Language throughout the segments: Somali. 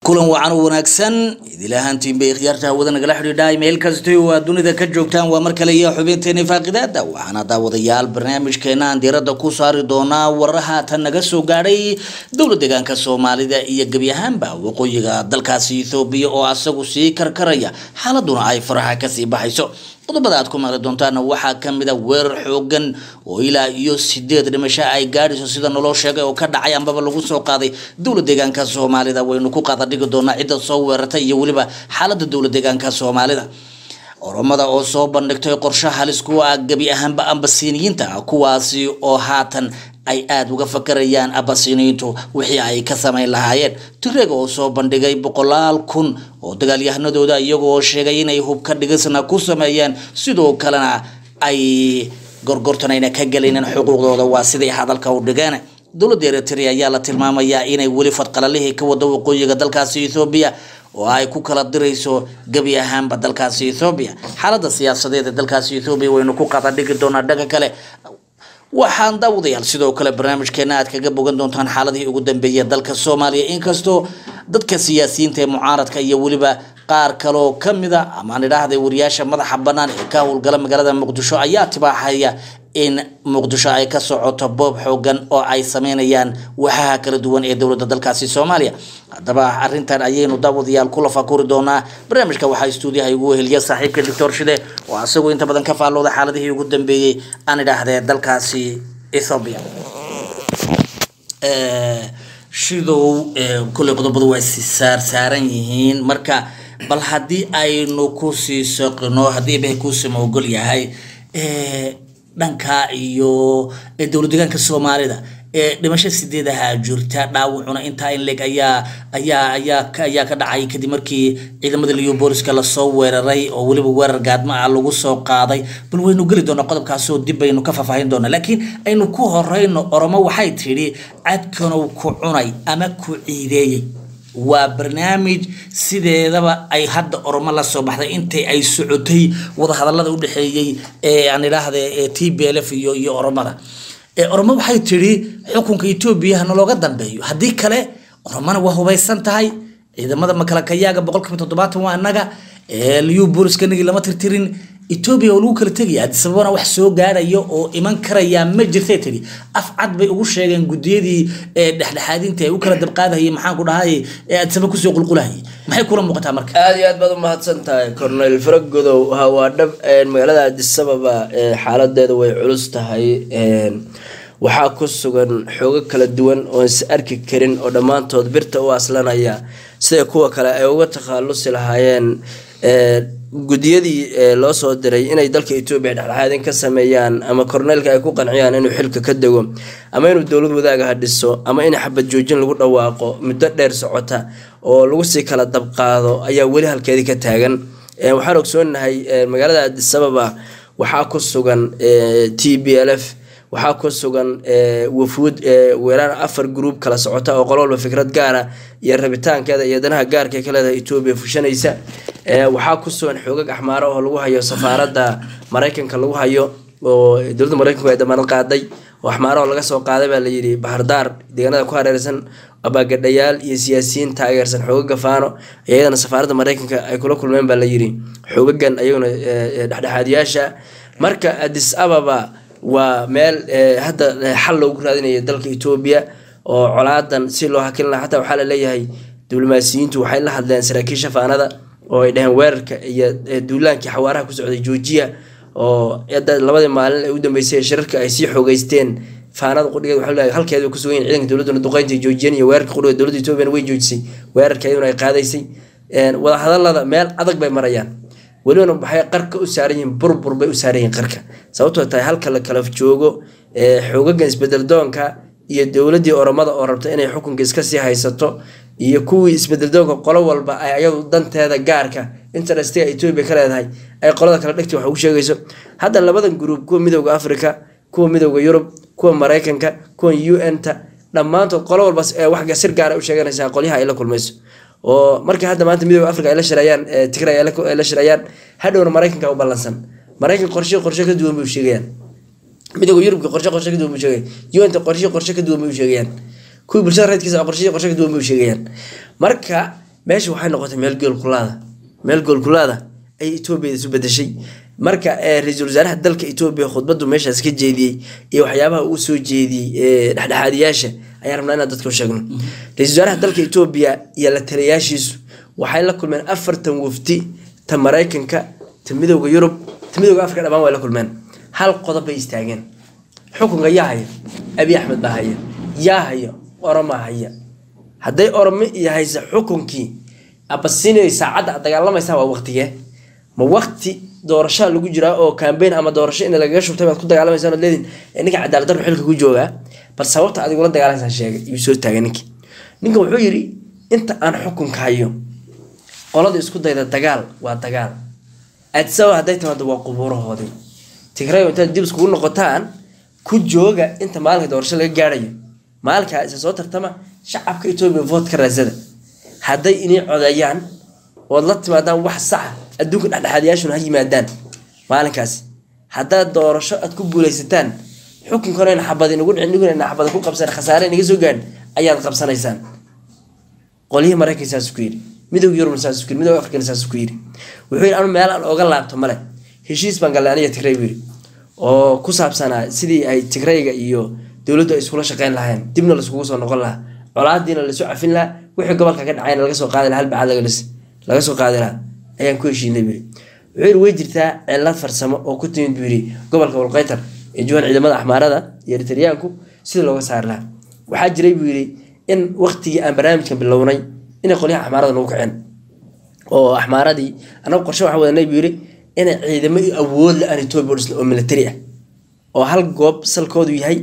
kulan wacan wanaagsan. Idil ahaantiin bay ikhyaarta hawada nagala xidhiidha. Meel kasta oo aad dunida ka joogtaan waa mar kale iyo xubinteeni faaqidaada waxaana daawadayaal barnaamijkeena aan diiradda ku saari doonaa waraha tan naga soo gaadhay dowla deegaanka soomaalida iyo gebi ahaanba waqooyiga dalkaasi ethoobiya oo asagu sii karkaraya xaaladuna ay faraha ka sii baxayso qodobada aad ku maqli doontaana waxaa ka mid a weerar xoogan oo ilaa iyo sideed dhimasho ay gaadhayso sida naloo sheegay oo ka dhacay ambaba lagu soo qaaday dowla deegaanka soomaalida. Waynu ku qaada dhigi doonaa cidda soo weerartay iyo weliba xaalada dowla deegaanka soomaalida. Oromada oo soo bandhigtay qorshe halis ku ah gebi ahaanba ambasiiniyiinta kuwaasi oo haatan ay aada uga fakarayaan abasiniintu wixii ay ka samayn lahaayeen. Tireega oo soo bandhigay boqolaal kun oo dagaalyahanadooda iyagoo sheegay inay hubka dhigisna ku sameeyeen sidoo kalena ay gorgortanayna ka gelaynin xuquuqdooda. Waa siday hadalka u dhigeen dowladda eritrea ayaa la tilmaamayaa inay weli fadqalalihii ka wada waqooyiga dalkaasi ethoobiya oo ay ku kala dirayso gebi ahaanba dalkaasi ethoobiya xaalada siyaasadeed ee dalkaasi ethoobiya waynu ku qada dhigi doonaa dhanka kale waxaan daawadayaal sidoo kale barnaamijkeena aad kaga bogan doontaan xaaladihii ugu dambeeyay dalka soomaaliya. Inkastoo dadka siyaasiyiinta ee mucaaradka iyo weliba qaar kaloo kamida amaan idhaahday wariyaasha madaxa banaan ee ka howlgala magaalada muqdisho ayaa tibaaxaya in muqdisho ay ka socoto boob xoogan oo ay sameynayaan waxaha kala duwan ee dowladda dalkaasi soomaaliya. Haddaba arintan ayaynu daawadayaal kula fakuri doonaa. Barnaamijka waxaa stuudiyaha igu weheliya saaxiibka doctor shide oo asagoo inta badan ka faallooda xaaladihii ugu dambeeyey aan idhaahdee dalkaasi ethoobia shidow kulley qodobadu waa si saar saaran yihiin. Marka bal haddii aynu ku sii soqino haddii ebahay kuusama ogol yahay dhanka iyo dowla deegaanka soomaalida dhimasho sideedaha jirta dhaawacuna intaa in leeg ayaa ayaa ayaa ayaa ka dhacay kadib markii ciidamada liyo booliska la soo weeraray oo weliba weerar gaadma ah lagu soo qaaday. Bal waynu geli doonaa qodobkaasoo dib baynu ka faahfaahin doonaa laakiin aynu ku horeyno oromo waxay tidhi cadkanow ku cunay ama ku ciideeyey waa barnaamij sideedaba ay hadda oromo la soo baxday. Intii ay socotay wadahadalada udhexeeyey ee aan idhaahde t b l iyo iyo oromada oromo waxay tidhi xukunka etoobiya hanalooga dambeeyo. Haddii kale oromona waa hubaysan tahay. Ciidamada makalakayaaga boqolkiiba toddobaatan waa annaga. Liyu booliska nagii lama tirtirin etoobiya oo lagu kala tegaya adisababana wax soo gaadhaya oo iman karaya ma jirtay tidhi af cad bay ugu sheegeen gudiyadii dhexdhexaadinta ay u kala dabqaadahayay maxaan ku dhahay ee adisaba ku soo qulqulahayay. Maxay kula muuqataa marka? Aada iyo aad baad u mahadsan tahay cornel faragodow ha waa dhab magaalada adisababa xaaladeeda way culus tahay waxaa ku sugan xoogo kala duwan oon is arki karin oo dhammaantood birta u aslanaya. Sida kuwa kale ay uga takhalusi lahaayeen gudiyadii loo soo diray inay dalka etoobiya dhexdhexaadin ka sameeyaan ama korneelka ay ku qanciyaan inuu xilka ka dego ama inuu dowlad wadaagaha dhiso ama in xabad joojin lagu dhawaaqo muddo dheer socota oo lagu sii kala dabqaado ayaa weli halkeedii ka taagan. Waxaan ogsoonahay magaalada adisababa waxaa ku sugan t b l f waxaa ku sugan wafuud weeraan afar gruub kala socota oo qolo walba fikrad gaara iyo rabitaankeeda iyo danaha gaarka ka leedahay etoobiya fushanaysa. Waxaa ku sugan xoogag axmaaro oo lagu hayo safaaradda maraykanka lagu hayo oo dowladda maraykanku ay damaanad qaaday. Oo axmaaro laga soo qaaday baa layidhi bahardaar deegaanada ku hareersan abaagadhayaal iyo siyaasiyiin taageersan xoogaga faano iyadana safaaradda maraykanka ay kula kulmeen baa layidhi xoogagan ayaguna dhexdhexaadiyaasha. Marka adis ababa waa meel hadda xal loogu raadinaya dalka etoobiya oo colaadan si loo hakilin laha xataa waxaa la leeyahay diblomaasiyiintu waxay la hadleen saraakiisha faanada oo ay dhaheen weerarka iyo duulaankii xawaaraha ku socday joojiya oo labadii maalin ee u dambeysay shirarka ay sii xoogeysteen faanada qudhigeed waxaa leeyahay halkeeda way kusugan yihiin ciidanka dowladuna duqeynta joojiyeen iyo weerarka qudhigeed dowladda etoobiyana way joojisay weerarka iyaduna ay qaadaysay. Wadahadalada meel adag bay marayaan welibana waxay qarka u saaran yihiin burbur bay u saaran yihiin qarka. Sababtoo tahay halka la kala joogo xoogagan isbeddel doonka iyo dowladii oromada oo rabta inay xukunka iska sii haysato iyo kuwii isbeddel doonka qolo walba ay ayadu danteeda gaarka interestiga etoobiya ka leedahay ay qolada kale dhegti wax ugu sheegayso. Hadda labadan gruub kuwa midooda africa kuwa midooda yurub kuwa maraykanka kuwa u n ta dhammaantood qolo walba wax sir gaara u sheeganaysaa qolyaha ay la kulmayso oo markii hadda maanta midooda africa ay la shirayaan tigray ay la shirayaan hadhowna maraykanka u ballansan. Maraykanka qorshe qorshe ka duwan bay u sheegayaan. Midooda yurubka qorshe qorshe ka duwan bay u sheegayaan. Un ta qorshe qorshe ka duwan bay u sheegayaan. Kuwii bulshada reedkiisa qorshe qorshe ka duwan bay u sheegayaan. Marka meesha waxay noqotay meel goolkulaada meel goolkulaada ayay etoobiya isu bedeshay marka ra'iisul wasaaraha dalka etoobiya khudbadu meeshaas ka jeediyey iyo waxyaabaha uu soo jeediyey ee dhexdhexaadiyaasha ayaan rabnaa inaan dadka sheegno. Ra'iisul wasaaraha dalka etoobiya iyo la taliyaashiisu waxay la kulmeen afartan wafdi ta maraykanka ta midowda yurub ta midowda afrika dhammaan way la kulmeen. Hal qodob bay istaageen. Xukunka yaa haya abi axmed baa haya yaa haya oroma haya. Hadday oromo iyo haysa xukunkii abasiniyo saacadda dagaalamaysaa waa waqtigee. Ma waqti doorashaa lagu jiraa oo kambeyn ama doorasho in lagaga shubtay baad ku dagaalamaysaan ood leediin "Eh, ninka cadaalad darro xilka ku joogaa bal sababta adig ula dagaalamaysaa sheegay iyuu soo taagay ninkii ninka wuxuu yidhi inta aan xukunka hayo qolada isku dayda dagaal waa dagaal. Adsaba hadday timaado waa qubuurahoodii. Tigray intaad dib iskugu noqotaan ku jooga inta maalinka doorasho laga gaarayo maalinkaa isa soo tartama shacabka etoobiya voot ka raasada. Hadday inay codeeyaan ood la timaadaan wax saxa adduunka dhexdhexaadiyaashuna ha yimaadaan. Maalinkaasi haddaad doorasho aad ku guuleysataan xukunkana in xabad inagu dhicin xabad ku qabsan khasaare inaga soo gaadhin ayaad qabsanaysaan. Qolyihii maraykan saasuu ku yidhi midowga yurubna saasuu ku yidhi midowga afrikana saasuu ku yidhi. Wuxuu yidhi anu meel aan oga laabto male heshiis baan gallay aniga tigray buu yidhi. Oo ku saabsanaa sidii ay tigrayga iyo dowladdu ay iskula shaqeyn lahayn dibna laiskugu soo noqon lahaa. Colaadiina lasu cafin lahaa. Wixii gobolka ka dhacayna laga soo qaadi laga dhis laga soo qaadi lahaa. Ayaan ku heshiinay buu yidhi. Wuxuu yidhi way jirtaa cilad farsamo oo ku timid buu yidhi gobolka walqaytar joogan ciidamada axmaarada iyo eritriyaanku sida looga saari lahaa waxaa jiray buu yidhi in waqtigii aan barnaamijkan bilownay inay qolyaha axmaarada nagu kaceen. Oo axmaaradii anagu qorshe waxaan wadanay buu yidhi inay ciidamo awood la aan etoobiya oo militari ah. Oo hal goob salkoodu yahay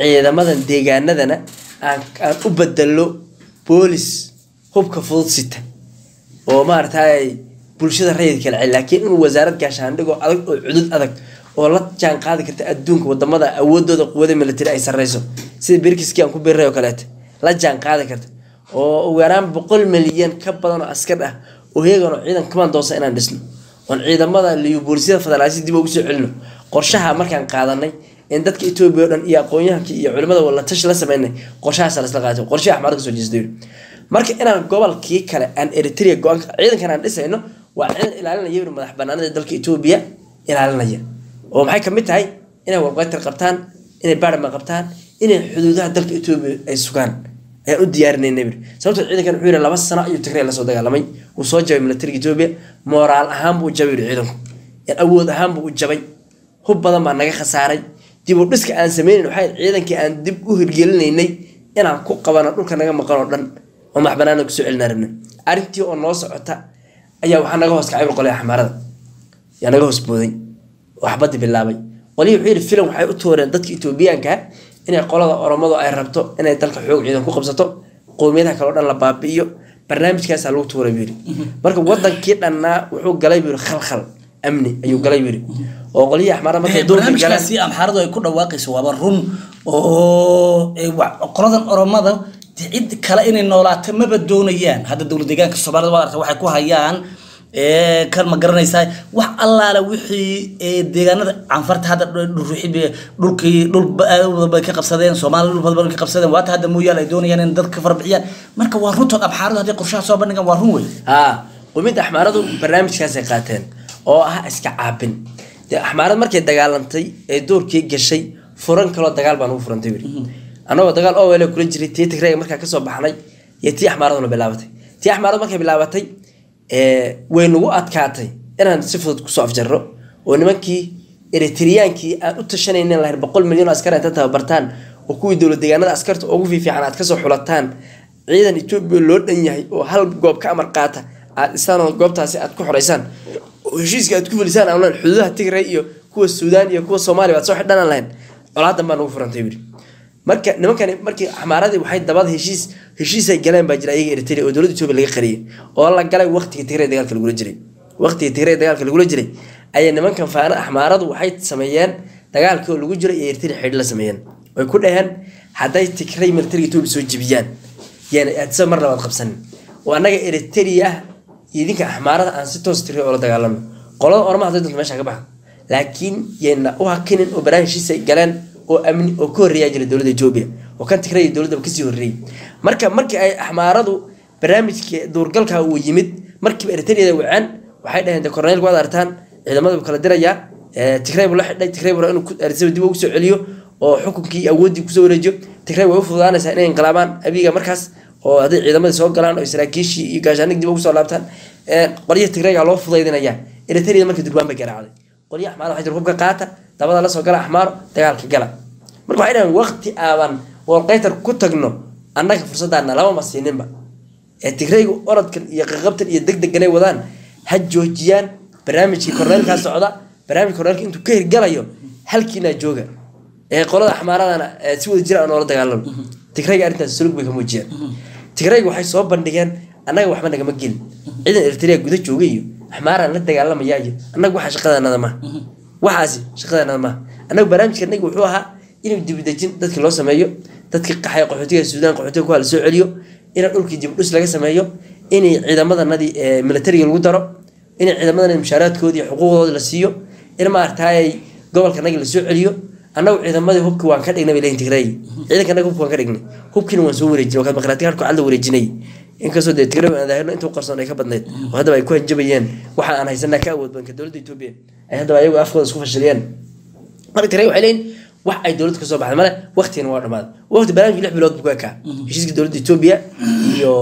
ciidamadan deegaanadana aan u bedelo boolis hubka fudud sita. Oo maaragtay bulshada rayidka la celi laakiin inuu wasaarad gaashaandhigoo adag oo cudud adag oo la jaan qaadi karta adduunka waddamada awoodooda quwada militari ay sareyso sida berkiskii aan ku biray oo kaleete la jaan karta oo ugu yaraan boqol milyan ka badan oo askar ah oo heegan oo ciidan kamandoosa inaan dhisno. Oon ciidamada liyo boolisiyada dib ugu soo celino qorshaha markaan qaadanay in dadka etoobiya oo dhan iyo aqoon-yahankii iyo culimada wala la sameynay qorshahaas lasla qaatay qorshaha axmaarada ka soo jeestay marka inaan gobolkii kale aan eritrea go'aanka ciidankan aan dhisayno waa ciidan ilaalinaya madax banaanida dalka etoobiya ilaalinaya oo maxay ka mid tahay inay walqaytar qabtaan inay baarama qabtaan inay xuduudaha dalka etoobiya ay sugaan ayaan u diyaarinayna bir sababtoo ciidankan wuxuu yidhi laba sano ayuu tigray la soo dagaalamay. Wuu soo jabay militariga etoobiya. Moraal ahaan buu jabay yidhi ciidanku awood ahaan buu u jabay. Hub badan baa naga khasaaray. Dib u dhiska aan sameynayn waxay ciidankii aan dib u hirgelinaynay inaan ku qabano dhulka naga maqan oo dhan oo maxbanaana ku soo celinaa rabnay arrintii oo noo socota ayaa waxaa naga hoos kacay qolay axmaarada yaa naga hoos booday oo xabadii bilaabay. Qolihii wuxuu yidhi filan waxay u tooreen dadka etoobiyaanka inay qolada oromadu ay rabto inay dalka xoog ciidan ku qabsato. Qowmiyadaha kale o dhan la baabi'iyo. Barnaamijkaasaa lagu tuuray buu yidhi. Marka wadankii dhannaa wuxuu galay buu yidhi khalkhal amni ayuu galay buu yidhi. Oo qolihii axmaarada markay barnaamijkaasi amxaaradu ay ku dhawaaqayso waaba run. Oo eh, qoladan oromada cid kale inay noolaato maba doonayaan. Hadda dowlad deegaanka soomaalida waa aragtay waxay ku hayaan eh, kan ma garanaysaa wax allaale wixii deegaanada canfarta hadda dhulkii dhul ba- aad u badan bay ka qabsadeen soomaali dhul ka qabsadeen waata hadda mooyaal ay doonayaan in dadka farbixiyaan. Marka waa runtood amxaaradu hadday qorshaha soo bandhigaan waa run wey haa qumidda axmaaradu barnaamijkaasay qaateen oo ah iska caabin. Dee axmaarad markay dagaalantay ee doorkii gashay furan kaloo dagaal baan ugu furantay wiri annagoo dagaal oo wele kula jiray tii markaa ka soo baxnay iyo tii axmaaraduna bilaabatay. Tii axmaarad markay bilaabatay way nagu adkaatay inaan si fudud ku soo afjarro. Oo nimankii eritriyaankii aan u tashanaynin lahayn boqol milyan oo askar inta tababartaan oo kuwii dowlad deegaanada askarta ugu fiifiican aad ka soo xulataan ciidan etoobiya loo dhan yahay oo hal goob ka amar qaata aad oo goobtaasi aad ku xoreysaan. Oo heshiiska aad ku felisaan aan lahayn xuduudaha tigray iyo kuwa suudaan iyo kuwa soomaaliya aad soo xidhanaan lahayn. Colaadan baa nagu furantay biri marka nimankani markii axmaaradii waxay dabada heshiis heshiisay galeen baa jira ayaga eritrea oo dowladda etoobiya laga qariyay oo la galay waqtiga tigray dagaalka lagula jiray. Waqtiga tigray dagaalka lagula jiray. Ayaa nimankan faana axmaaradu waxay sameeyeen dagaalkii oo lagu jiray iyo eritrea xidhi la sameeyeen. Way ku dhaheen hadday tigray militariga etoobiya soo jibiyaan yaana aadisa mar labaad qabsanin oo annaga eritrea idinka axmaarada aan si toos tigray oola dagaalano qolada ormaha doonto meesha ka baxa. Laakiin yayna u hakinin oo barnaamij heshiisay galeen oo amni oo ka horreeyaa jira dowladda etoobiya oo kan tigray iyo dowladda ka sii horreeyey marka markii ay axmaaradu barnaamijka duurgalka uu yimid markiiba eritreyada wacaan waxay dhaheen de korneylku waad artaan ciidamada kala dirayaa tigray buu la xidhay tigray buu inuu dib ugu soo celiyo oo xukunkii awooddii ku soo wareejiyo. Tigray way u fududaanaysaa inay inqilaabaan abiga markaas oo hadday ciidamadii soo galaan oo saraakiishii iyo gaashaanig dib ugu soo laabtaan qolyaha tigrayga loo fudaydinaya eritreyada markii durbaan bay garaacday. Qolyaha axmaar waxay jir hubka qaata dabada la soo gala axmaaro dagaalka gala. Marka waxay dhaheen waqti aaban wolqaytar ku tagno annaga fursadaana lama masiininba ee tigraygu orodkan iyo qaqabtan iyo degdeganay wadaan ha joojiyaan barnaamijkii korneelkaa socda barnaamijka korneelka intuu ka hirgalayo halkiinaa jooga. Ee qolada axmaaradana si wada jira aan oola dagaalano arrintaas sulug bay ka muujiyeen tigrayga waxay soo bandhigeen annaga waxba nagama gelin. Ciidan eritrea guda jooga iyo la dagaalamaya annaga waxaa shaqadanada waxaasi shaqadanada maaha annaga barnaamijka anaga wuxuu ahaa inuu dibidejin dadki loo sameeyo dadkii qaxay qaxootiga suudaan qaxootiga kuha la soo celiyo in dhulkii dibdhus laga sameeyo in ciidamadanadii militariga lagu daro in ciidamadanadi mushaaraadkoodii xuquuqdooda la siiyo in maaragtay gobolka nagi la soo celiyo. Annagu ciidamadii hubki waan ka dhignay bay leeyihiin tigray ciidanka anaga hubki waan ka dhignay. Hubkiina waan soo wareejinay wakaad maqlaati harku cad la wareejinay inkastoo dee daahirno intuu qarsoon ay ka badnayd oo haddaba ay ku hanjabayeen. Waxa aan haysanaa ka awood badanka dowladda etoobiya ayagu afkooda isku fashiliyeen. Marka tigray waxay leeyihiin wax ay dowladda ka soo baxday. Male waqtigana waa dhamaaday waqti barnaamijki lix bilood buu ka ekaa heshiiska dowladda etoobiya iyo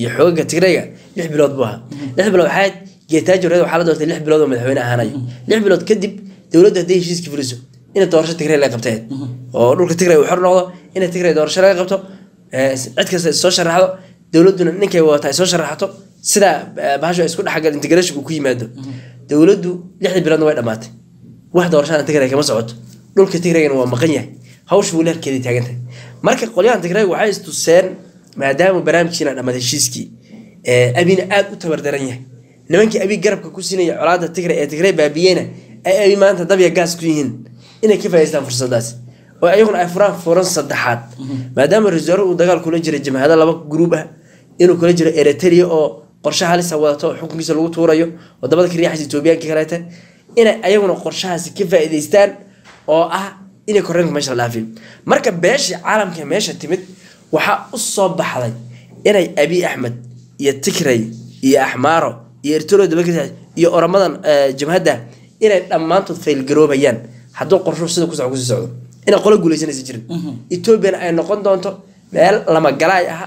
iyo xoogaga tigrayga lix bilood buu ahaa. Lix bilood waxayd geetaajo reed waxaa la doortay lix bilood oo madaxweyne ahaanayo lix bilood kadib dowladda hadday heshiiska fuliso inay doorasho tigray laga qabteed oo dhulka tigray uu xor noqdo inay tigray doorasho laga qabto cid kasta soo sharaxdo dowladduna ninkay wadataa ay soo sharaxato sidaa bahasho isku dhexgal integration uu ku yimaado dowladdu lixdii biloodna way dhamaatay wax doorashada tigray kama socoto dhulka tigraygana waa maqan yahay. Hawsha weli halkeeday taagan tahay marka qolyahan tigrayga waxay istuseen maadaama barnaamijkiina dhammaad heshiiskii abina aada u tabardaran yahay. Nimankii abi garabka ku siinaya colaada tigray ee tigray baabiyeyna ay abi maanta dabya gaas ku yihiin inay ka faa'idaystaan fursadaas. Oo ayaguna ay furaan furan saddexaad. Maadaama ra'iisul uu dagaal kula jiray jamhado laba gruub ah inuu kula jiro eritrea oo qorshe halisa wadato xukunkiisa lagu tuurayo waddamada ka riixaysa etoobiyaanka kaleete inay ayaguna qorshahaasi ka faa'idaystaan oo ah inay koreenka meesha la dhaafiyo marka beeshii caalamka meesha timid waxaa u soo baxday inay abi axmed iyo tigray iyo axmaaro iyo ertoro daba iyo oramadan jabhadda inay dhammaantood faylgaroobayaan hadduu qorshuhu sida ku soo ku sii socdo. Inay qolo guuleysanaysa jirin. Etoobiyana ay noqon doonto meel lamagalaay ah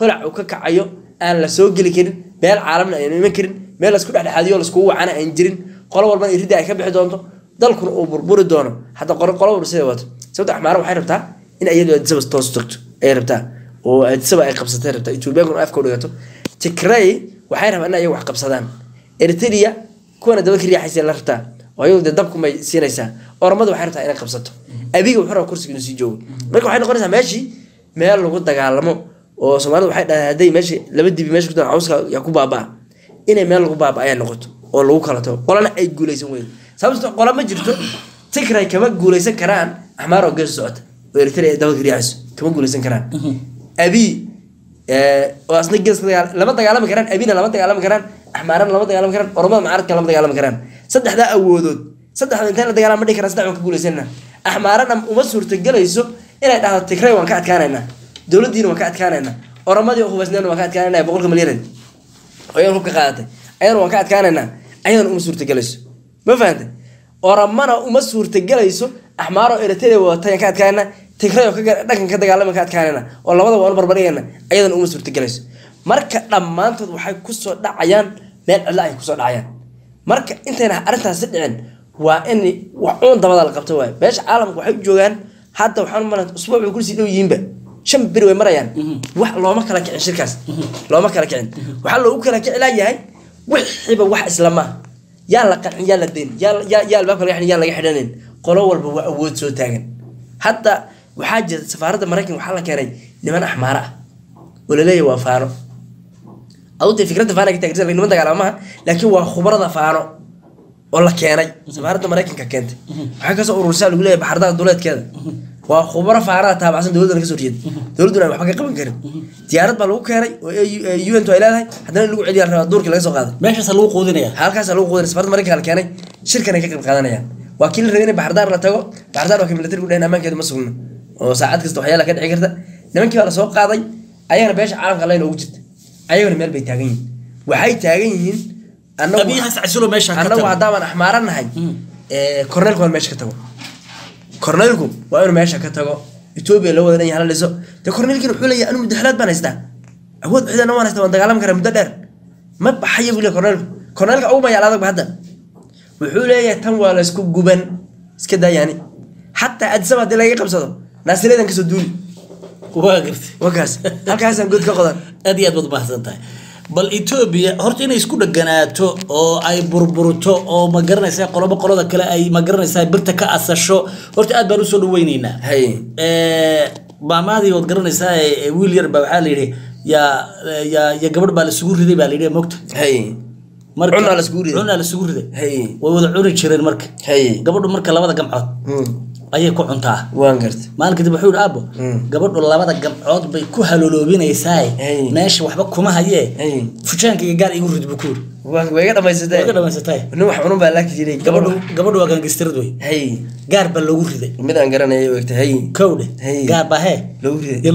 holac uu ka kacayo aan la soo geli karin meel caalamna aynu iman karin meel la isku dhexdhexaadiyo laiskugu wacana aan jirin qolo walbana iridda ay ka bixi doonto dalkuna uu burburi doono. Hadda qolo walba sida wato? Sababta axmaara waxay rabtaa in iyadu adisaba toos tagto ayay rabtaa. Oo adisaba ay qabsatay rabtaa. Etoobiyankuna afka u dhigato. Tigray waxay rabaa in ayagu wax qabsadaan. Eritrea kuwana daba ka riixaysa la rabtaa. Oo ayagu dee dabkumay siinaysaa. Oromada waxay rabtaa inay qabsato. Abiga wuxuu rabaa kursiga inuu sii joogo marka waxay noqonaysaa meeshii meel lagu dagaalamo oo soomaalida waxay dhahdeen hadday meesha laba dibi meesha ku cawska yaa ku baabaa. Inay meel lagu baaba ayaa noqoto oo lagu kala tago. Qolana ay guuleysan weydo sababto qola ma jirto tigray kama guuleysan karaan axmaar oo geesu socota oo eritrea dabada ka riixayso kama guuleysan karaan. Abi oo asna gees lama dagaalami karaan abina lama dagaalami karaan axmaarana lama dagaalami karaan oromada mucaaradka lama dagaalami karaan. Saddexdaa awoodood saddexda intaan la dagaalama dhihi karaan saddex waan ka guuleysanna axmaarana uma suurtagelayso inay dhahdo tigray waan ka adkaanaynaa dowladdiina waan ka adkaanaynaa oromadii hubaysneen waan ka adkaanaynaa boqolka malyareed oo hubka qaadatay. Ayadana waan ka adkaanaynaa ayadana uma suurtagelayso. Ma fahantay oromana uma suurtagelayso axmaaro eritrea wadatayaan ka adkaanaynaa tigray oo dhankan ka dagaalama ka adkaanayna oo labada waan barbarigayna ayadana uma suurtagelayso. Marka dhammaantood waxay ku soo dhacayaan meel cidla ay ku soo dhacayaan. Marka intayna arrintaasi dhicin waa in wax uun dabada la qabto waay meesha caalamka waxay u joogaan hadda waxaan malan usbuuc bay ku sii dhow yihiinba shan beri way marayaan. Wax looma kala kicin shirkaas. Looma kala kicin. Waxaa loogu kala kici laayahay wixiiba wax islama yaa la qancin yaa la dayn yaa albaabka laga yaa laga xidhanin qolo walba waa awood soo taagan. Hadda waxaa jirta safaaradda maraykan waxaa la keenay niman axmaara ah. Oo la leeyahay waa faano. Adutay fikradda faana ka taageersan niman dagaalamaha laakiin waa khubarada faano oo la keenay. Safaaradda maraykanka keentay. Waxaa ka soo urursaa lagu leeyahay baxardaha duleedkeeda waa khubaro faanada taabacsan dowladdana ka soo horjeeda dowladduna aan waxba ka qaban karin. Diyaarad baa lagu keenay oo un ay leedahay. Haddana in lagu celiyaa rabaa duurkii laga soo qaaday. Meeshaas lagu quudinaya. Halkaasa lagu quudinay safaaradda maraykanka la keenay shirkan ay ka qayb qaadanayaan waa kii la rabay in baxardaar la tago. Baxardaar waa kii militarigu dhehen ammaankeedu ma sugno oo saacad kasta waxyaala ka dhici karta. Nimankii baa la soo qaaday ayagana beesha caalamka layna ugu jirta ayaguna meel bay taagan yihiin. Waxay taagan yihiin annagu abiyahaas casilo meesha ka annagu tago. haddaaban axmaaran nahay ee, korneelku waa in meesha ka tago korneelku waa inuu meesha ka tago. Etoobiya loo wada dhan hala dhiso dee korneelkiina wuxuu leeyahay anu muddaxalaad baan haystaa. Awood ciidana waan haystaa waan dagaalami karaa muddo dheer. Ma baxaya buu leeyahay korneelku korneelka ugu mayaal adag ba hadda. Wuxuu leeyahay tan waa la isku guban iska daayani xataa adisaba haddii laga qabsado naasireedan ka soo duuli. Waa gartay wakaas halkaasaan good ka qodan. Aad iyo aad baad umahadsan tahay bal etoobiya horta inay isku dheganaato oo ay burburto oo ma garanaysaa qolobo qolada kale ay ma garanaysaa birta ka asasho horta aad baan u soo dhaweyneynaa. Hay maamaadii waad garanaysaa ee wiil yar baa waxaa la yidhi yaa yaa ya gabadh baa lasugu riday baa la yidhi mogta Cunaa lasugu riday? way wada cuni jireen marka. Gabadhu marka labada gamcood Hmm, ayay ku cuntaa. Maalin kadib wuxuu yidhi aabo Mm. gabadhu labada gamcood bay ku haloloobinaysaa Hey. meesha waxba kuma hayee fujaankayga gaar igu rid buu ku jiray gabadhu waa gangistirad wey gaar baa loogu riday. Kowdhe gaar baa hee.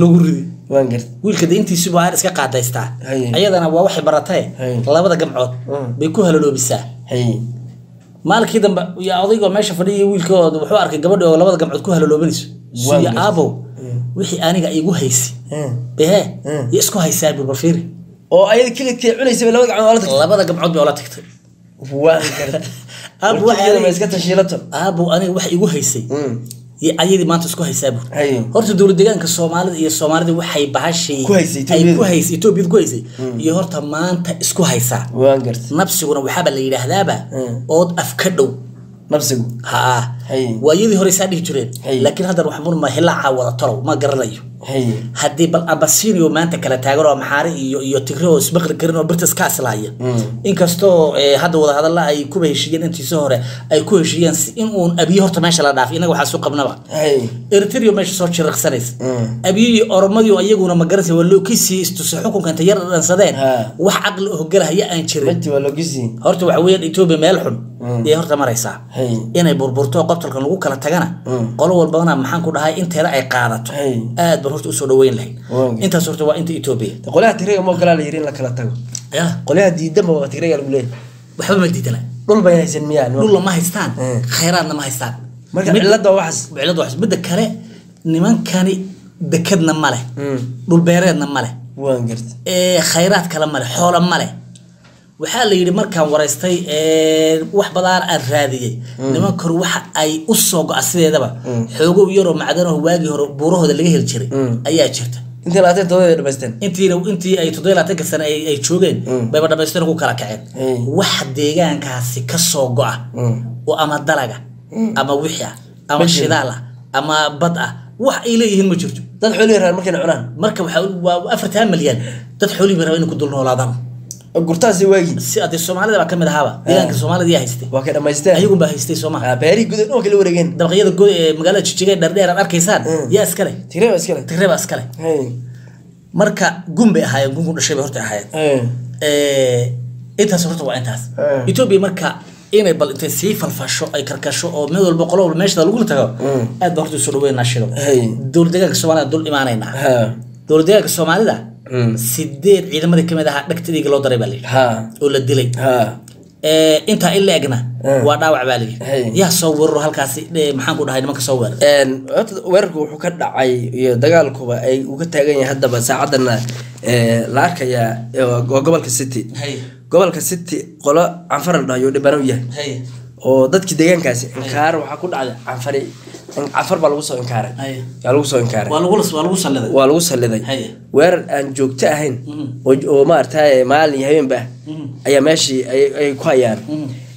Lagu riday wiilka intiisuba aar iska qaadaystaa. Hey. ayadana waa waxay baratay Hey. labada gamcood Mm. bay ku haloloobisaa. Hay maalinkii dambe ya odaygoo meesha fadhiya wiilkood wuxuu arkay gabadhi oo labada gamcood ku suya gartay. aabow wixii aniga igu haysi. Hmm. behe ya isku haysaa burbarfiiri oo ayada kilidkee cunaysaba labada oola tagtay? Labada gamcood bay ola tagtay. Waan gartay Aab, warkeeda waxay- ma iska tashiilato. Aabow aniga wax igu haysay. Hmm, iyo ayadii maanta isku haysaa buur hay horta dowlad deegaanka soomaalida iyo soomaalida waxay haysay ay ku haysay etoobiyada ku haysay. Iyo horta maanta isku haysaa. Nabsiguna waxaaba la yidhaahdaaba Mm. ood af ka dhow. Nafsigu. Haa Hay. waayadii hore dhihi jireen. Laakiin haddana waxbun ma hilaaca wada talow ma garanayo haddii bal abasiinio maanta kala taagan oo maxaari iyo iyo tigre oo ismaqli karin oo birtas ka aslahaya inkastoo eh, hadda wadahadalla ay kuba heshiiyeen intiisa hore ay ku heshiiyeen in uun abiye horta meesha la dhaaf inaga waxaa qabnaba. Hay eritrea meesha soo jiriqsanaysa Mm. abiyihii oromadii oo iyaguna ma garanaysa waa loo istusay xukunka inta yar dhansadeen. Ha. wax caqli oo galahaya aan jirin. Horta waxa weeyaan etoobiya meel xun. Ayay horta maraysaa. Inay burburto oo lagu kala tagana. Mm. qolo walbana maxaan ku dhahay inteeda ay qaadato. Aad baan horta u soo dhaweyn lahayn. Waan- intaas horta waa inta etoobiya qolyaha tigreega ma ogolaa la yiri in la kala tago? Ya. Qolyaha diidanba waa tigreega lagu leeyahay. Waxba ma diidana dhul bay haysan miyaa dhulla ma haystaan. Khayraadna ma haystaan. Marka Mid- cilada waa waxaas. cilada waxas midda kale nimankani dekadna ma leh. Mm. dhulbeereedna ma leh. Waan gartay ee khayraad kale male xoola male waxaa la yidhi markaan waraystay wax badaan aan raadiyey nimankan waxa ay u soo go-a sideedaba. Xoogow yaroo macdanaho waagii hore buurahooda laga heli jiray. Mm. ayaa jirta. Intii ay labaatanka sane ay joogeen bayba dhamaysteen ku kala kaceen. Mm. wax deegaankaasi ka soo go-a Mm. oo ama dalaga ama wixi ah ama shidaal ah ama bad ah wax ay leeyihiin ma jirto. Dad xoolihii reer markayna cunaan. Marka waxaa waa afartan malyan dad xoolihii rabaa inay ku dul noolaadaan. oo gurtaasi waagi. Si ade soomaalida baa ka mid ahaaba deegaanka soomaalida yaa haystay. Waa kay dhamaysteen. Ayagun baa haystay soomaha. Ah, gudaha dhan waa kala wareegeen. Dabaqyada god ee magaalada jijiga ee dhardheer aad arkaysaan? Mm. yaa iskale tigreega waa iskale tigre baa iskale marka gun bay ahaayeen gungun dhashay bay horta ahaayeen. Eh, intaas horta waa intaas. Etoobiya marka inay bal intay sii falfasho ay karkasho oo mid walba qolo walba meeshada lagula tago Mm. aad baa horta u soo dhaweynaa shido Hey. dowlad deegaanka soomaalida dul imaanaynaa dowlad deegaanka soomaalida. Sideed ciidamadii ka mid ahaa dhagta dhiiga loo daray baa layidhi ha. Oo la dilay? Eh, intaa in la egna Mm. waa dhaawac baa Hey. layidhi yaa soo weeraro halkaasi eh, maxaan ku dhahay nimanka soo weerar horta weerarku wuxuu ka dhacay iyo dagaalkuba ay uga taagan yahay haddaba saacadana ee, la arkayaa waa gobolka city. Gobolka city qolo canfar la dhahayo dhibano yahay oo dadkii deegaankaasi inkaar waxaa ku dhacday canfari. Canfar baa lagu soo inkaaray. Yaa lagu soo inkaaray. Waa lagu waa waa saliday weerar aan joogto ahayn oo oo maaragtay maalin iyo habeenba ayaa meeshii ay ku hayaan.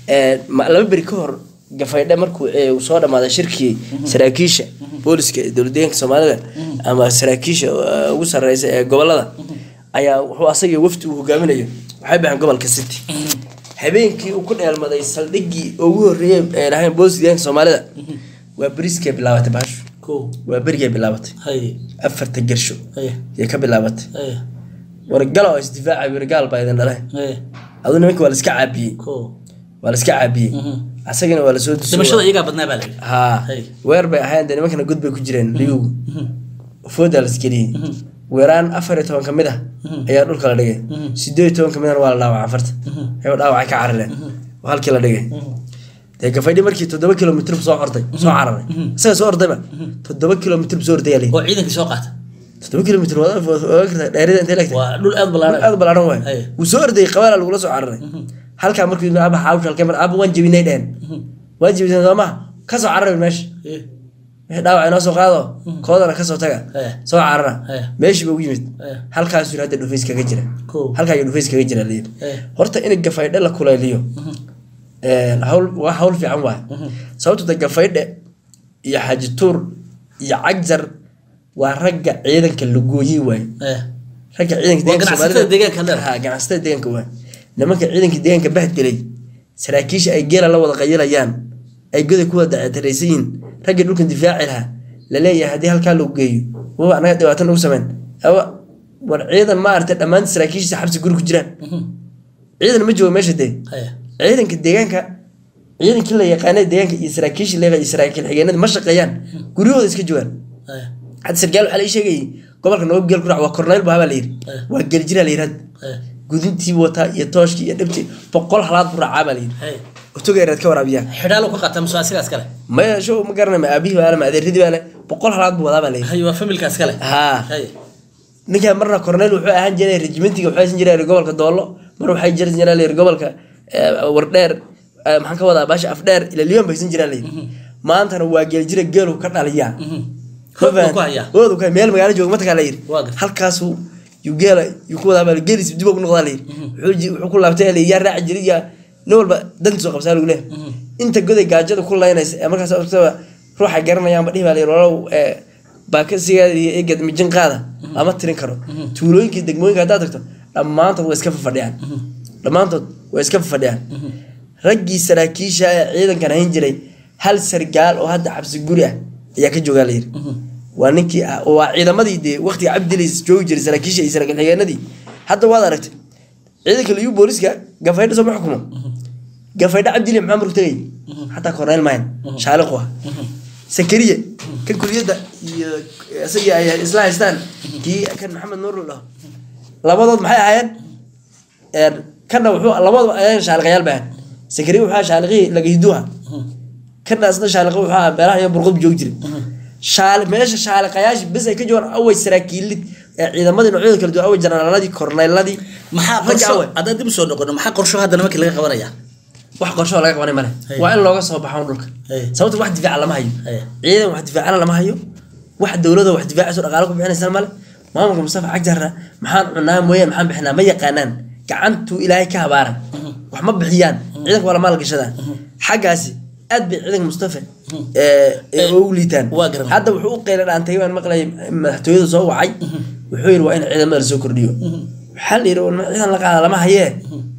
Ee, ma- laba beri ka hor gafaydhe markuu uu soo dhammaaday shirkii saraakiisha booliska dowlad deegaanka soomaalida ama saraakiisha ugu sarreysa ee gobollada ayaa wuxuu asagii wafdi uu hogaaminayo waxay baxeen gobolka city habeenkii uu ku dheelmaday saldhiggii ugu horreeyay ee lahayn booliska deegaanka soomaalida waa beriskay bilaabatay baashu waa berigay bilaabatay. Afarta gersho yay ka bilaabatay. Wargalo oo isdifaaca wargaal baa idin dhalay. Hay. Aduu nimanka waa la iska caabiyey. Waa la iska caabiyey. Asagana waa la soo dusay dhimashada iyagaa badnaa baa layidhi haa. Hey. weer bay ahayn dee nimankana god bay ku jireen. Liyugu foodaa lasgeliyey weeraan afar iyo toban ka mid ah ayaa dhulka la dhigay. Sideed iyo toban ka midana waa la dhaawacay afarta ayuu dhaawacay ka caraleen halkii la dhigay. Dee markii toddoba kilomitr soo orday soo cararay isaga soo ordayba toddoba kilomitr soo orday yaa oo ciidankii soo qaata toddoba kilomitr dheerida intay legtay waa dhul aad ballaaran. Aad ballaaran waay Ay. wuu soo ordayay qabaala lagula soo cararay halkaa markii aba xaawsh halkee mar aba waan jebinay dhehen waan jebinay soo maha ka soo cararay meesha wixii dhaawac inoo soo qaado koodana ka soo taga. Eh. soo carara. Eh. meeshii ba ugu yimid. Eh. halkaasuu hadda dhufays kaga jira. Halkaa ayuu dhufays kaga jira layidhi Eh. horta in gafaydhe la kulayliyo een, hawl waa hawl fiican waay. Sababto de gafaydhe iyo xaaji tuur iyo cagjar waa ragga ciidanka la gooyey waay. Eh. ragga ciidanka deegaanka waay. Nimanka ciidanka deegaanka bahdelay saraakiisha ay geela la wada qayilayaan ay goday ku wada dactaraysan raggii dhulkan difaaci lahaa la leeyahay haddii halkaa lagu geeyo waba anaga dhibaatan ugu sameyn? Aba war ciidan ma aragtay dhammaan saraakiishiisa xabsi guri ku jiraan. Ciidan ma joogo meesha dee? Ciidanka deegaanka ciidankii la yaqaanay deegaanka iyo saraakiishii leeqa iyo saraakiil xigeenada ma shaqeeyaan. Guryahooda iska joogaan. Hadda sargaal waxaa la ii sheegayay gobolka nabad geel ku dhac waa korneyl baa la yidhi. Waa geljira la yidhi hadda gudintii wataa iyo tooshkii iyo dhibtii. Boqol halaad buu raacaa baa la yidhi. Otoga ereed ka waraabiyaa? Xidhaalo ka qaata mise waa sidaas kale maya show ma garanay ma aabihii baa le ma adeeradii baa le boqol halaad buu wadaa baa la yidhi. Hay waa familkaas kale haa. Hay ninkaa marna korneyl wuxuu ahaan jiray regimentiga wuxuu haysan jiray gobolka doollo. Mar waxay jiran jiraa la yidhi gobolka eh, wardheer eh, maxaan ka wadaa baasha afdheer ila liyon ba haysan jiraa la yidhi. Maantana waa geeljira geelu ka dhaliyaa. Hayaa. meel magaalo jooga matakaa la yidhi. Waa gartay. halkaasuu inta goday gaajada ku laynaysa ee markaas hortaba ruuxa garanayaanba dhihi baa walow ee, baakasigaada iyo eegad mijin qaada lama tirin karo. Tuulooyinkii degmooyinka haddaad tagto dhammaantood way iska fafadhiyaan dhammaantood way iska fafadhiyaan raggii saraakiisha ee ciidankan hayn jiray hal sargaal oo hadda xabsi guri ah ayaa ka joogaa la yidhi waa ninkii ah waa ciidamadii dee waqtiga cabdilis joogi jiray saraakiisha iyo saraakiil hadda waad aragtay ciidanka liyu booliska gafaydha soo ma xukumo. Gafaydha cabdili maxaa murug tegay xataa korneyl mayn shaaliqu ah kan kuliyadda iyo isagii ay isla haystaan. Kii kan maxamed nuur la labadood maxay ahaayeen? Een, kanna wuxuu labadaba ayaan shaaliqayaal baahan. Sakariye wuxuu shaaliqihii lagahiduha kana asna shaaliqa wuxuu ahaa meelaha iyo burqub joogi jiray meesha shaaliqayaasha bes ay ka joogaan away saraakiilid ee ciidamadii noocyada kala duwan away janaraaladii korneyladii maxaa ragga qorsho away. haddaan dib u soo noqono maxaa qorsho hadda nimankii laga qabanaya? Wax qorsho laga qabanay male waa in looga soo baxo dhulka. Sababta wax difaaca lama hayo. Ciidan wax difaacana lama hayo. Wax dowladda wax difaacayso dhaqaale ku bixinaysa male maamulka mustafa cagjarra maxaan cunaa mooyaan maxaan bixinaa ma yaqaanaan. Gacantuu ilaahay ka habaaran. Wax ma bixiyaan. Ciidanka waa la maalgashadaan. Xaggaasi aad bay ciidanka mustafa ee ee ugu liitaan. waa garan. hadda wuxuu u qeyla dhaantay baan maqlayay madaxtooyada soo wacay. Wuxuu yidhi waa in ciidamada la soo kordhiyo. Waxaa la "War ciidan la qaada lama hayee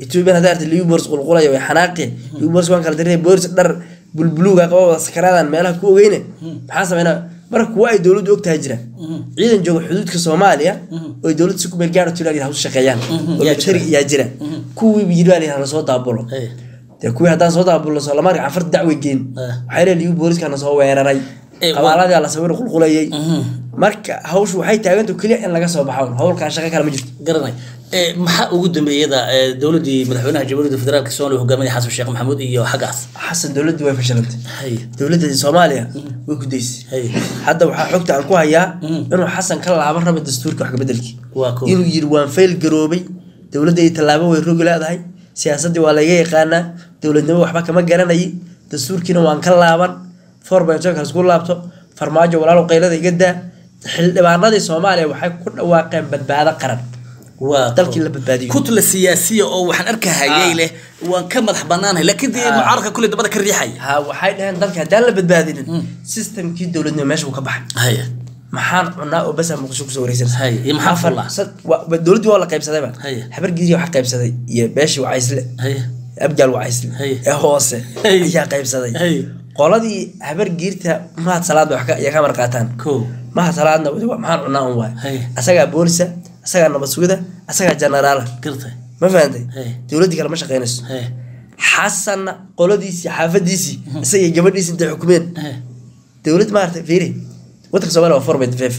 etoobiyan hadda liu boors qulqulaya way xanaaqeen. Boors waan kala diray boors dhar bulbuluuga qaba wada sakaraadan meelaha ku ogeyne. Maxaa sameynaa? Marka kuwa ay dowladdu ogtahay jira. Ciidan jooga xuduudka soomaaliya oo ay dowladda si ku meel gaara tulaal hawsu shaqeeyaan. Oo Yaa jira. kuwii yidhi baa la yidhaha la soo daabulo. Hey. Dee kuwii haddaan soo daabulno soolamaarka cafar dacway geen Eh. waxay soo weeraray. Eh, qabaaladii la sawir qulqulayay. Marka hawshu waxay taaganta keliya in laga soo baxo. Howlkaa shaqo kale ma jirto. Garanay. Eh, maxaa ugu dambeeyada dowladdii madaxweynaha jamhuuriyadda federaalka soomaaliya hogaaminaya xasan sheekh maxamuud iyo xaggaas xasan dowladdu way fashilantay. Dowladda soomaaliya way ku daysay. Hay. Hadda waxaa xogta aan ku hayaa inuu xasan ka laaban raba dastuurka wax kabedelkii inuu yiri waan fayl garoobay. Dowladda iyo tallaabo way rogi leedahay siyaasaddii waa laga yaqaanaa dowladnimo waxba kama garanayay dastuurkiina waan ka laaban. Isku laabto. Farmaajo walaalow qaylada iga daa. Xildhibaanadii soomaaliya waxay ku dhawaaqeen badbaado qaran. Waa kutla siyaasiya oo waxaan arkahayay Ah. leh waan ka madax banaanahay laakiin dee Ah. mucaaradka kule dabada ka riixaya ha waxay dhaheen dalka haddaan la badbaadinin systemkii dowladnimo meesha uu ka baxay. Maxaan cunaa oo basa muqdisho ku soo wareegsanaysa Hay, iyo maxaa fullaa? dowladdii waa la qaybsadayba habar giiri waxa qaybsaday iyo beeshii wacaysle haya abgaal wacaysle Hay. ee hoose ayaa qaybsaday. Qoladii habar giirta mahad salaad wax ka- ayaa ka mar qaataan. Ko mahad salaadna maxaan cunaa un waay. Asagaa boolisa asagaa nabad sugida asagaa jenaraala ma fahantay Hay. dowladdii kale ma shaqaynayso xasanna qoladiisii xaafadiisii isagii gabadhiisi intay xukumeen. Dowlad maarata fiiri. Wadanka soomaaliya waa four by five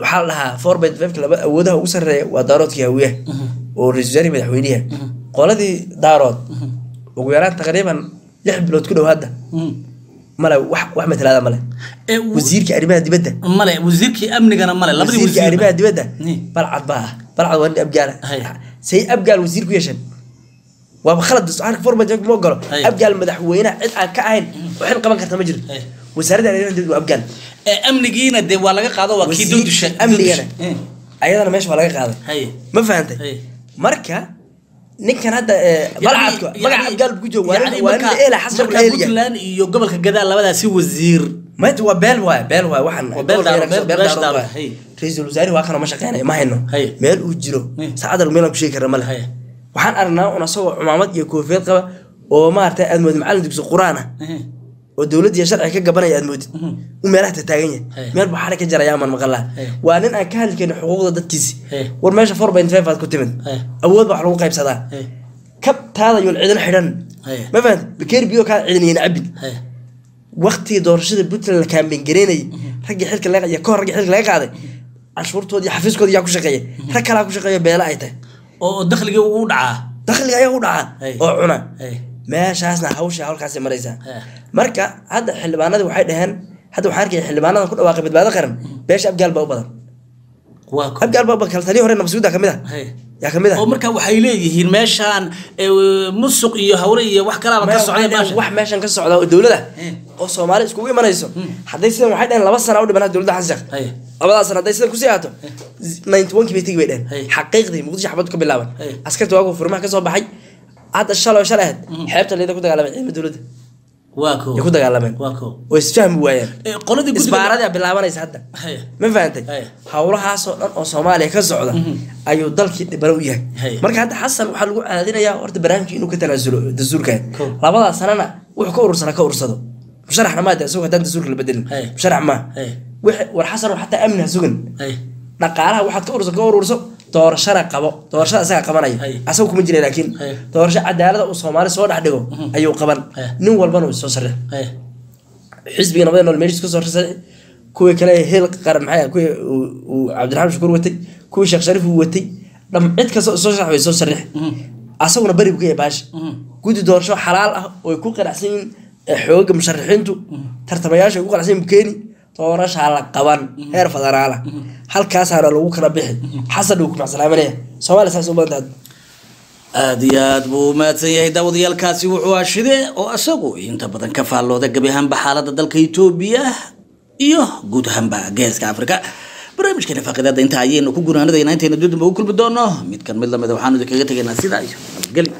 waxaa la dhahaa four by five laba awoodaha ugu sarreeya waa daaroodkii hawiyaha oo ra'isul wasaarihii madaxweyniha qoladii daarood. Ugu yaraan taqriiban lix bilood ku dhow hadda. Male wax matalaada male. Ee, w- wasiirka arrimaha dibadda. Male wasiirkii amnigana male labadii wasiirka wasiir arrimaha dibadda. Balcad baa. Balcad waa nin abgaala say abgaal wasiir ku yeesheen waaba khalad dastuurka format ma ogolo abgaal madaxweynaha cid aan ka ahayn oo xil qaban karta ma jiro wasaaradda arrimaha dibadda waa abgaal. Ee, amnigiina dee waa laga qaado waa kii dowdisha amnigana. ayadana meesha waa laga qaaday. Ma fahantay marka ninkan hadda balcadka magaca abgaal ku jooga waa nin- waa nin eela xasan markaa eeliya puntland iyo gobolka gadaa labadaasi wasiir maanta waa beel waay beel waay waxaan Waa beel daaro, beel- beel beesha daaro daaro, waay. hay. ra'iisul wasaare waa kanoo ma shaqeynaya ma hayno Hay. meel uu jiro Hay. saacadar meelaan ku sheegi karna Hay. waxaan aragnaa un asagoo cumaamad iyo koofiyad qaba oo maaragtay aad moodid macallin dugsi quraan ah oo dowladda iyo sharciga ka gabanaya aad moodid. U meelaha tataagan yahay. Hay. meel buu xarig ka jaraya amaan maqalaa. Waa nin aan ka hadli karin xuquuqda dadkiisi war meesha four point five aad ku timid. Awood baa wax lagu qaybsadaa. Kabtaada yoon ciidan xidhan. Ma fahanta bakeeri biyo kaa ciidanayeen cabin. Haye waqtigii doorashada puntland la kaambeyn gareynayay. Raggii xilka laga iyo kahor raggii xilka laga qaaday. Canshuurtoodii iyo yaa ku shaqeeya rag kalaa ku shaqeeya beela ay tahay. Oo dakhligii ugu dhacaa. Dakhliga ayaa u dhacaa. Oo cuna. Meeshaasna hawsha halkaasay maraysaa Hey. marka hadda xildhibaanadii waxay dhaheen hadda waxaan arkaya xildhibaanadan ku dhawaaqay badbaado qaran beesha abgaal baa u badan abgaal baa u badan kaltanii hore nabasuuda ka mid ah yaa ka mid ah oo marka waxay leeyihiin meeshaan ee, musuq iyo hawle iyo wax kalaaba ka wax meeshan ka socda oo dowladda Eh. oo soomaali iskugu imanayso. Hadday sidan waxay dhaheen laba sana u dhimanaa dowladda xasan sheekh labadaas sana hadday sidan ku sii aato ninety one kii bay tegi bay dhaheen. Xaqiiqdii muqdisho xabad ka bilaaban askarta waagu furmaha ka soo baxay hadda shalay oo shalay ahayd xeebta leeda ku dagaalameen ciidamada dowladda waa ko ay ku dagaalameen oo isfahmi waayeen isbaaradaa bilaabanaysa hadda ma fahantay howlahaasoo dhan oo soomaaliya ka socda ayuu dalkii dhibano u yahay marka hadda xasan waxaa lagu caadinayaa horta barnaamijka inuu ka tanaasulo dastuurkan labadaa sanana wuxuu ka urursana ka urursado musharaxna maade isagoo haddaan dastuurka la bedelin musharax maa war xasan xataa amni ha sugan dhaqaalaha waxaad ka ururso ka ururso doorashana qabo doorashada isagaa qabanaya asaga kuma jira laakiin doorasho cadaalada uu soomaali soo dhex dhigo ayuu qaban. Nin walbana uu soo haye xisbiga nabada nool meeshiis ka soo rasaday kuwii kale heel qaran maxay kuwii uu- cabdiraxmaan shukuur watay kuwii sheekh shariif uu watay dham cid kasta oo soo sharax way soo sarreex. Asaguna beri buu ka yahay baasha guddi doorasho xalaal ah oo ay ku qanacsan yihiin ee xooga musharaxiintu tartamayaasha ay ku qanacsan yihiin bukeeni doorashaa la qaban heer federaala halkaasaana lagu kala bixi. Xasan uu ku macsalaamanaya soomaaliya saas u badan tahay aada iyo aad buu u mahadsan yahay. Daawadayaalkaasi wuxuu ashide oo isagu inta badan ka faallooda gebi ahaanba xaaladda dalka etoobiya iyo guud ahaanba geeska afrika. Barnaamijkeena faaqidaada inta ayaynu ku gunaanadaynaa intayna dudunba u kulmi doono mid kan mid lamida waxaanu idinkaga tegaynaa sidaa iyo nabadgeli